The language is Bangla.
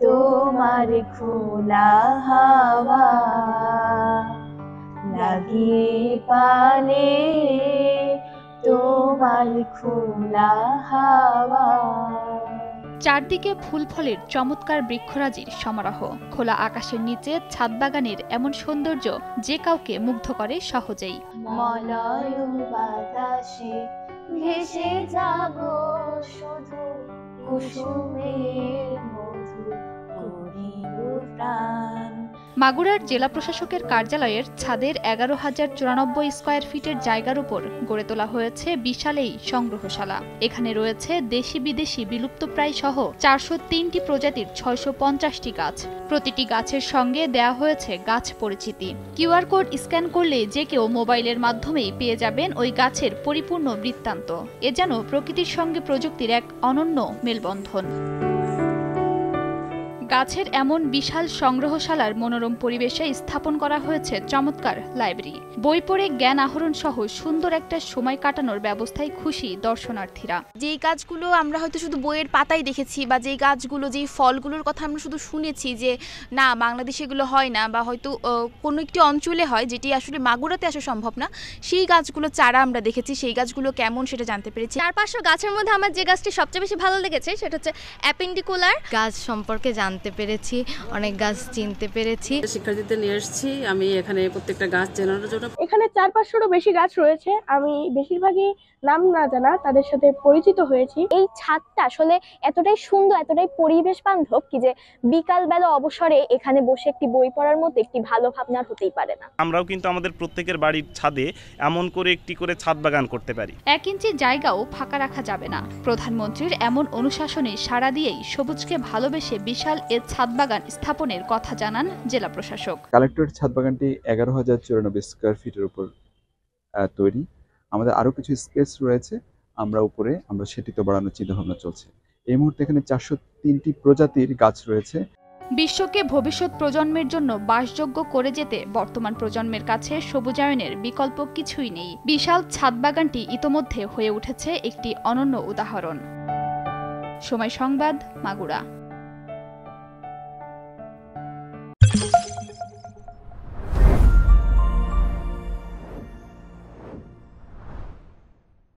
তোমার খোলা হাওয়া লাগিয়ে পালে তোমার খোলা হাওয়া। চারদিকে ফুল ফলের চমৎকার বৃক্ষরাজির সমারোহ। খোলা আকাশের নিচে ছাদ বাগানের এমন সৌন্দর্য যে কাউকে মুগ্ধ করে সহজেই। মলয় বাতাসে ভেসে যাব শুধু কুসুমের মাগুরার জেলা প্রশাসকের কার্যালয়ের ছাদের এগারো হাজার চুরানব্বই স্কোয়ার ফিটের জায়গার উপর গড়ে তোলা হয়েছে বিশাল এই সংগ্রহশালা। এখানে রয়েছে দেশি বিদেশি বিলুপ্তপ্রায় সহ চারশো তিনটি প্রজাতির ছয়শো পঞ্চাশটি গাছ। প্রতিটি গাছের সঙ্গে দেয়া হয়েছে গাছ পরিচিতি। কিউআর কোড স্ক্যান করলে যে কেউ মোবাইলের মাধ্যমেই পেয়ে যাবেন ওই গাছের পরিপূর্ণ বৃত্তান্ত। এ যেন প্রকৃতির সঙ্গে প্রযুক্তির এক অনন্য মেলবন্ধন। গাছের এমন বিশাল সংগ্রহশালার মনোরম পরিবেশে স্থাপন করা হয়েছে চমৎকার লাইব্রেরি। বই পড়ে জ্ঞান আহরণ সহ সুন্দর একটা সময় কাটানোর ব্যবস্থায় খুশি দর্শনার্থীরা। যেই গাছগুলো আমরা হয়তো শুধু বইয়ের পাতায় দেখেছি বা যেই গাছগুলো যেই ফলগুলোর কথা আমরা শুধু শুনেছি যে না বাংলাদেশে এগুলো হয় না বা হয়তো কোনো একটি অঞ্চলে হয় যেটি আসলে মাগুরাতে আসা সম্ভব না সেই গাছগুলো চারা আমরা দেখেছি সেই গাছগুলো কেমন সেটা জানতে পেরেছি। চার পাঁচশো গাছের মধ্যে আমার যে গাছটি সবচেয়ে বেশি ভালো লেগেছে সেটা হচ্ছে অ্যাপেন্ডিকুলার। গাছ সম্পর্কে জানতে পেরেছি অনেক গাছ চিনতে পেরেছি। শিক্ষার্থীদের নিয়ে এসেছি আমি এখানে প্রত্যেকটা গাছ চেনানোর জন্য। এখানে চার পাঁচশোরও বেশি গাছ রয়েছে আমি বেশিরভাগই নাম না জানা তাদের সাথে পরিচিত হয়েছি। এই ছাদটা আসলে এতটাই সুন্দর এতটাই পরিবেশ বান্ধব কি যে বিকালবেলা অবসরে এখানে বসে একটি বই পড়ার মতো একটি ভালো ভাবনার হতেই পারে না। আমরাও কিন্তু আমাদের প্রত্যেকের বাড়ির ছাদে এমন করে একটি করে ছাদ বাগান করতে পারি। এক ইঞ্চি জায়গাও ফাঁকা রাখা যাবে না। প্রধানমন্ত্রীর এমন অনুশাসনে সাড়া দিয়েই সবুজকে ভালোবেসে বিশাল এ ছাদ বাগান স্থাপনের কথা জানান জেলা প্রশাসক। কালেক্টরেট ছাদ বাগানটি এগারো হাজার চুরানব্বই স্কোয়ার ফিটের উপর তৈরি। আমাদের আরও কিছু স্পেস রয়েছে। আমরা উপরে আমরা সেটি তো বাড়ানোর চিন্তাভাবনা চলছে। এই মুহূর্তে এখানে চারশো তিনটি প্রজাতির গাছ রয়েছে। বিশ্বকে ভবিষ্যৎ প্রজন্মের জন্য বাসযোগ্য করে যেতে বর্তমান প্রজন্মের কাছে সবুজায়নের বিকল্প কিছুই নেই। বিশাল ছাদ বাগানটি ইতোমধ্যে হয়ে উঠেছে একটি অনন্য উদাহরণ। সময় সংবাদ মাগুরা।